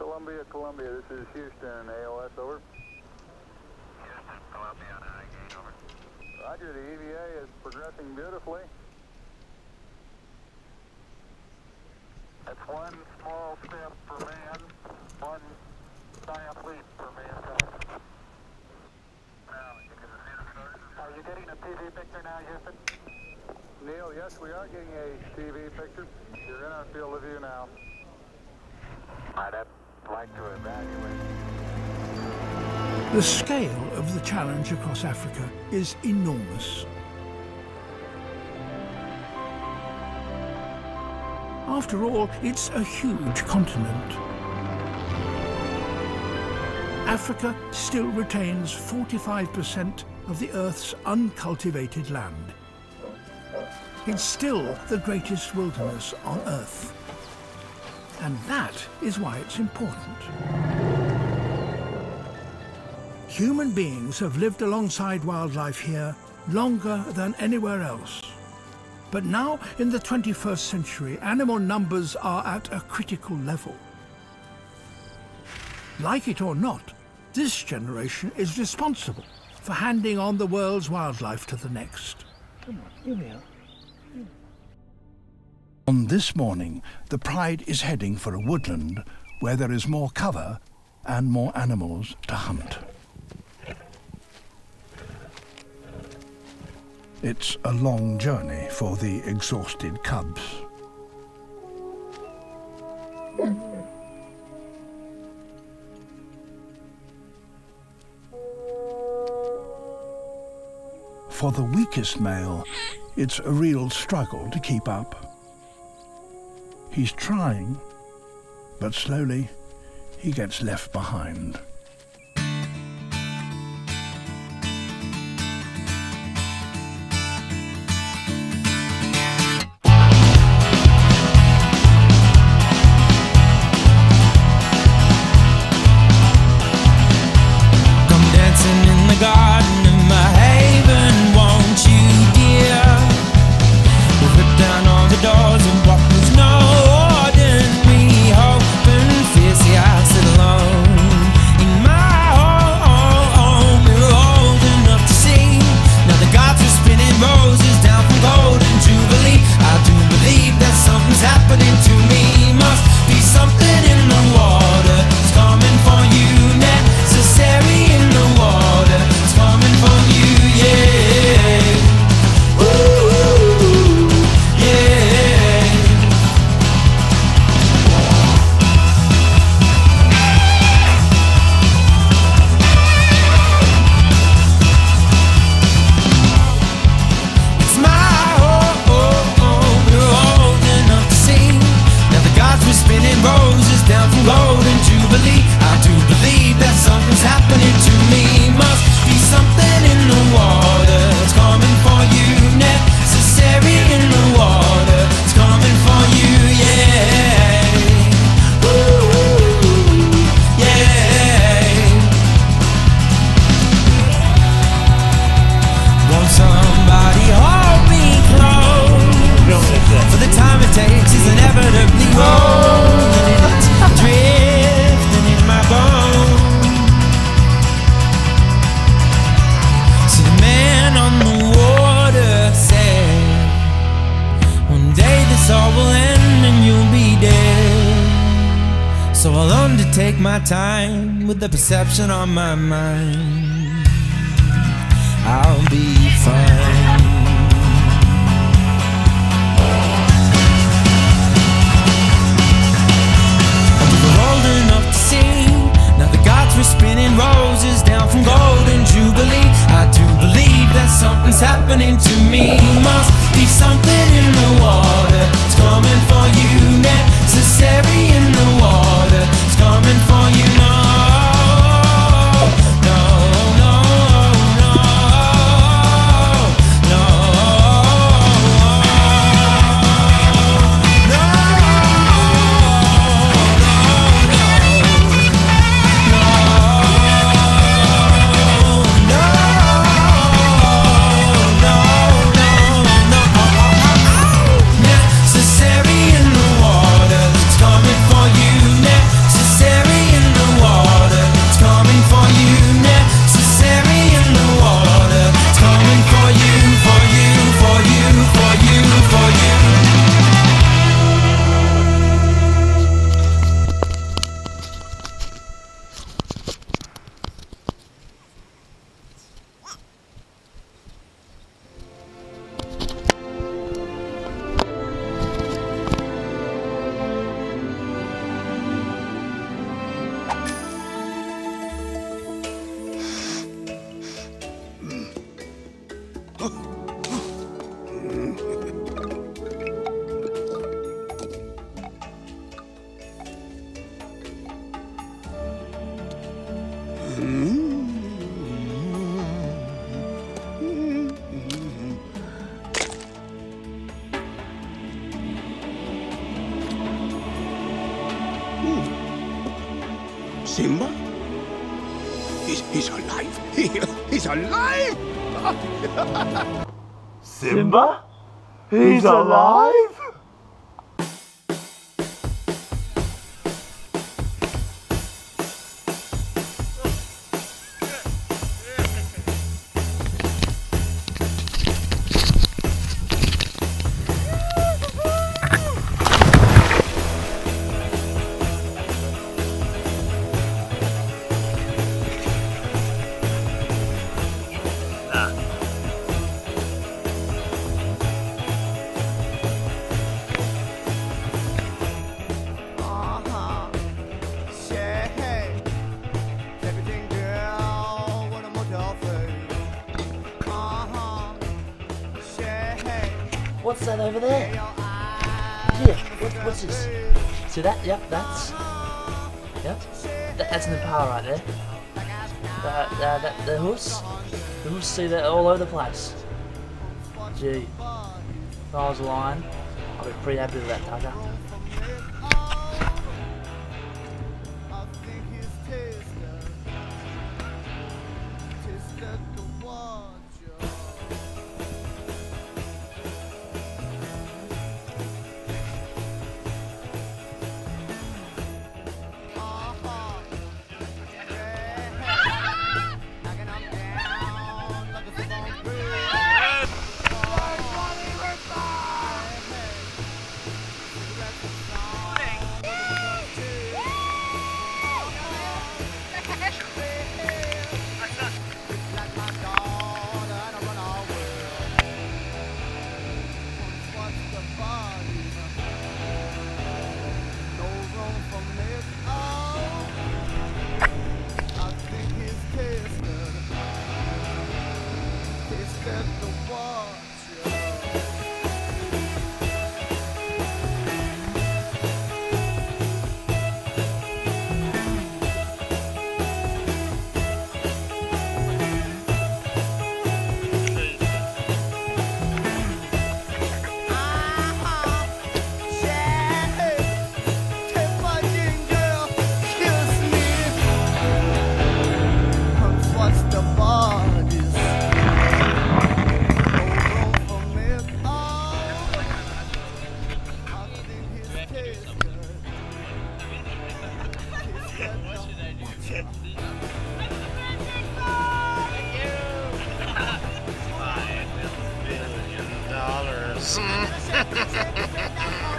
Columbia, Columbia, this is Houston, AOS, over. Houston, Columbia, high gain, over. Roger, the EVA is progressing beautifully. That's one small step for man, one giant leap for mankind. Now, you can see the stars. Are you getting a TV picture now, Houston? Neil, yes, we are getting a TV picture. You're in our field of view now. I'd like to evaluate. The scale of the challenge across Africa is enormous. After all, it's a huge continent. Africa still retains 45% of the Earth's uncultivated land. It's still the greatest wilderness on Earth. And that is why it's important. Human beings have lived alongside wildlife here longer than anywhere else. But now, in the 21st century, animal numbers are at a critical level. Like it or not, this generation is responsible for handing on the world's wildlife to the next. Come on, here we are. On this morning, the Pride is heading for a woodland where there is more cover and more animals to hunt. It's a long journey for the exhausted cubs. For the weakest male, it's a real struggle to keep up. He's trying, but slowly he gets left behind. Down from golden jubilee. Time with the perception on my mind I'll be fine. We were old enough to see. Now the gods were spinning roses down from golden jubilee. I do believe that something's happening to me. Must be something in the water. He's, he's alive. He, he's alive. Simba? He's alive? What's that over there? Here, what, what's this? See that? Yep, that's. Yep. That, that's an Impala right there. That, uh, that, the hoofs. The hoofs, see that all over the place. Gee. If I was lion, I'd be pretty happy with that, Tucker. at the wall. You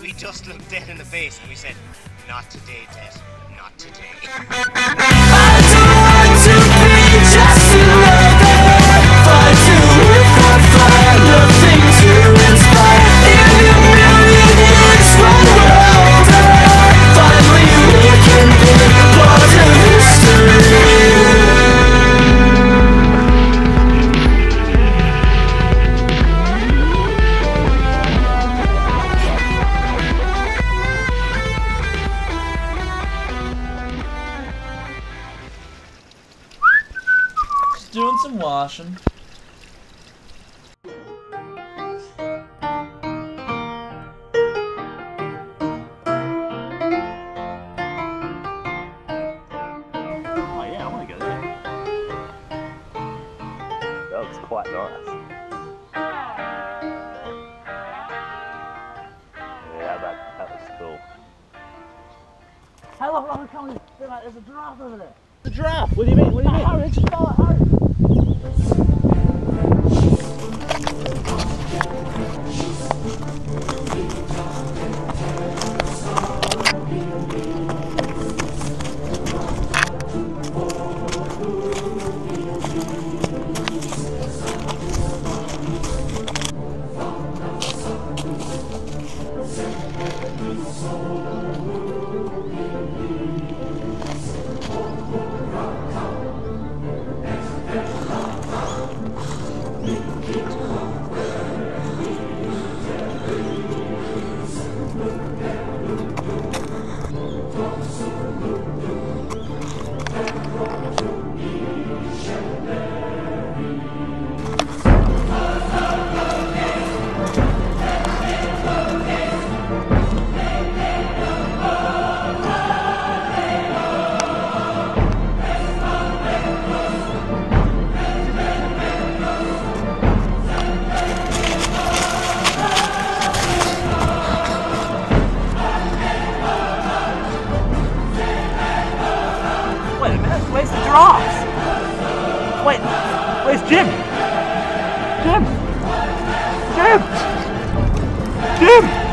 We just looked dead in the face and we said, Not today, dead. Not today. quite nice. Yeah, that, that was cool. How long have I been there's a giraffe over there? The giraffe? What do you mean? What do you mean? Just follow Gel. Gel. Gel.